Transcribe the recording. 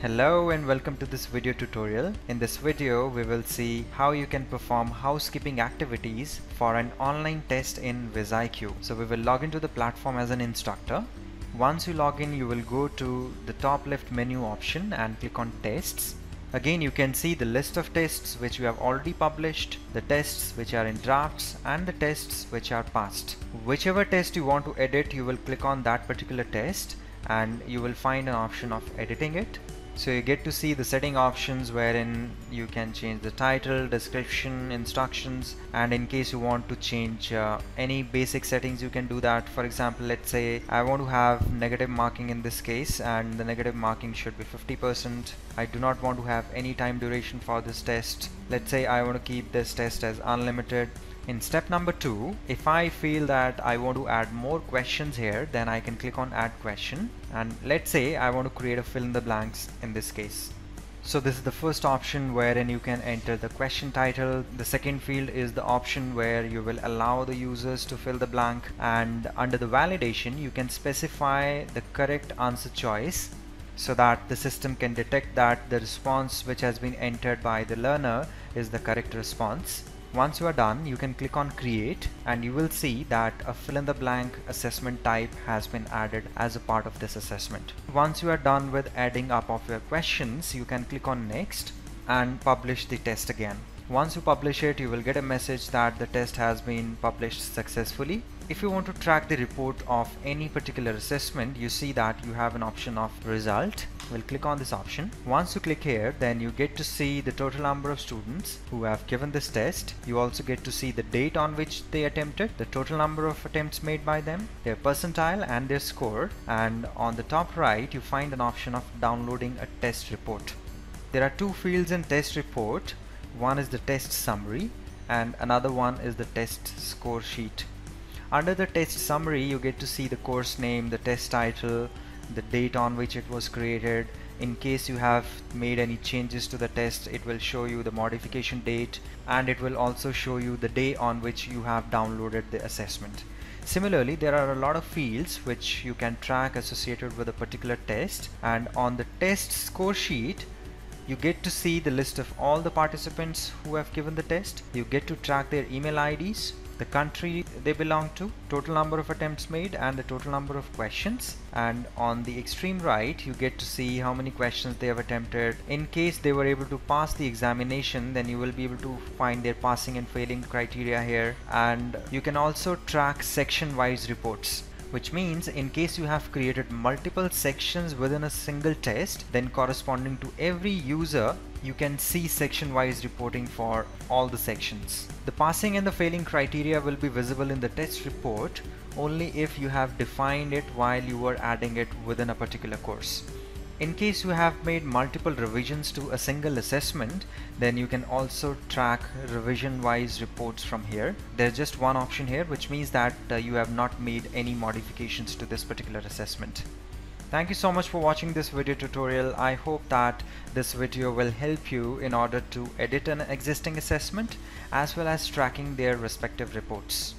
Hello and welcome to this video tutorial. In this video we will see how you can perform housekeeping activities for an online test in WizIQ. So we will log into the platform as an instructor. Once you log in you will go to the top left menu option and click on tests. Again you can see the list of tests which we have already published, the tests which are in drafts and the tests which are passed. Whichever test you want to edit you will click on that particular test and you will find an option of editing it so you get to see the setting options wherein you can change the title description instructions and in case you want to change uh, any basic settings you can do that. For example let's say I want to have negative marking in this case and the negative marking should be 50% I do not want to have any time duration for this test let's say I want to keep this test as unlimited in step number two, if I feel that I want to add more questions here, then I can click on add question. And let's say I want to create a fill in the blanks in this case. So this is the first option wherein you can enter the question title. The second field is the option where you will allow the users to fill the blank and under the validation you can specify the correct answer choice so that the system can detect that the response which has been entered by the learner is the correct response. Once you are done, you can click on create and you will see that a fill in the blank assessment type has been added as a part of this assessment. Once you are done with adding up of your questions, you can click on next and publish the test again. Once you publish it, you will get a message that the test has been published successfully. If you want to track the report of any particular assessment, you see that you have an option of result. We'll click on this option. Once you click here, then you get to see the total number of students who have given this test. You also get to see the date on which they attempted, the total number of attempts made by them, their percentile and their score. And on the top right, you find an option of downloading a test report. There are two fields in test report one is the test summary and another one is the test score sheet under the test summary you get to see the course name the test title the date on which it was created. In case you have made any changes to the test it will show you the modification date and it will also show you the day on which you have downloaded the assessment. Similarly, there are a lot of fields which you can track associated with a particular test and on the test score sheet you get to see the list of all the participants who have given the test. You get to track their email IDs, the country they belong to, total number of attempts made and the total number of questions. And on the extreme right, you get to see how many questions they have attempted. In case they were able to pass the examination, then you will be able to find their passing and failing criteria here. And you can also track section wise reports which means in case you have created multiple sections within a single test then corresponding to every user you can see section wise reporting for all the sections. The passing and the failing criteria will be visible in the test report only if you have defined it while you were adding it within a particular course. In case you have made multiple revisions to a single assessment, then you can also track revision wise reports from here. There's just one option here which means that uh, you have not made any modifications to this particular assessment. Thank you so much for watching this video tutorial. I hope that this video will help you in order to edit an existing assessment as well as tracking their respective reports.